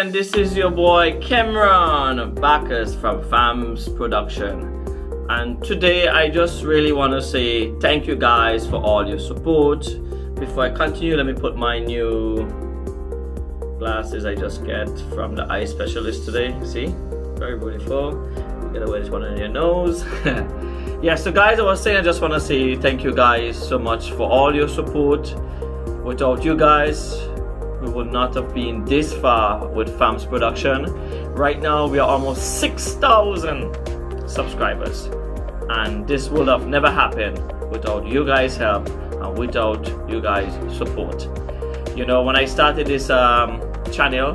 Again, this is your boy Cameron Bacchus from Fams Production. And today I just really want to say thank you guys for all your support. Before I continue, let me put my new glasses I just get from the eye specialist today. See? Very beautiful. You gotta wear this one on your nose. yeah, so guys, I was saying I just want to say thank you guys so much for all your support. Without you guys, we would not have been this far with FAMS production. Right now, we are almost 6,000 subscribers, and this would have never happened without you guys' help and without you guys' support. You know, when I started this um, channel,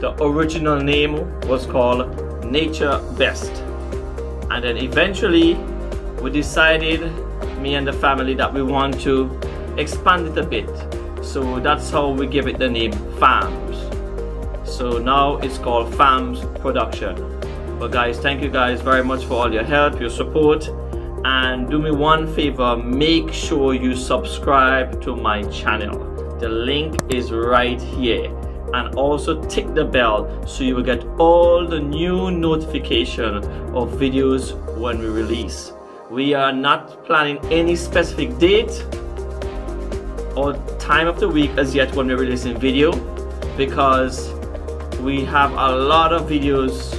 the original name was called Nature Best, and then eventually, we decided, me and the family, that we want to expand it a bit so that's how we give it the name FAMS. So now it's called FAMS production. But guys thank you guys very much for all your help your support. And do me one favor make sure you subscribe to my channel. The link is right here. And also tick the bell so you will get all the new notification of videos when we release. We are not planning any specific date or time of the week as yet when we're releasing video because we have a lot of videos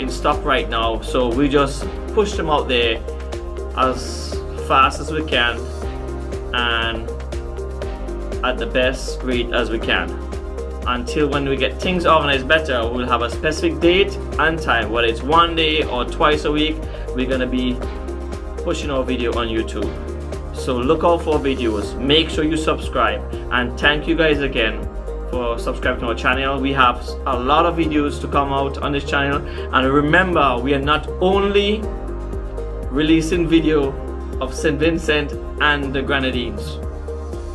in stock right now so we just push them out there as fast as we can and at the best rate as we can. Until when we get things organized better we'll have a specific date and time whether it's one day or twice a week we're gonna be pushing our video on YouTube so look out for videos. Make sure you subscribe. And thank you guys again for subscribing to our channel. We have a lot of videos to come out on this channel. And remember we are not only releasing video of St. Vincent and the Grenadines.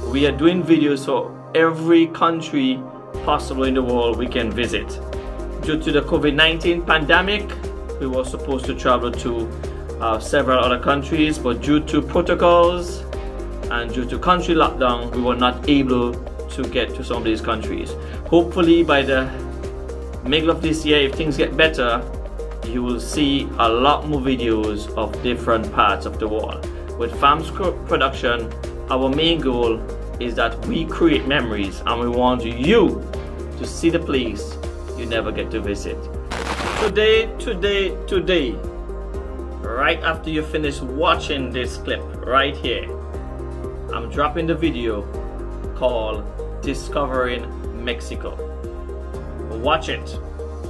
We are doing videos for every country possible in the world we can visit. Due to the COVID-19 pandemic we were supposed to travel to several other countries, but due to protocols and due to country lockdown, we were not able to get to some of these countries. Hopefully, by the middle of this year, if things get better, you will see a lot more videos of different parts of the world. With FAMS production, our main goal is that we create memories and we want you to see the place you never get to visit. Today, today, today, right after you finish watching this clip right here. I'm dropping the video called Discovering Mexico. Watch it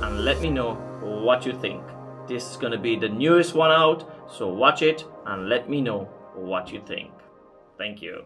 and let me know what you think. This is gonna be the newest one out so watch it and let me know what you think. Thank you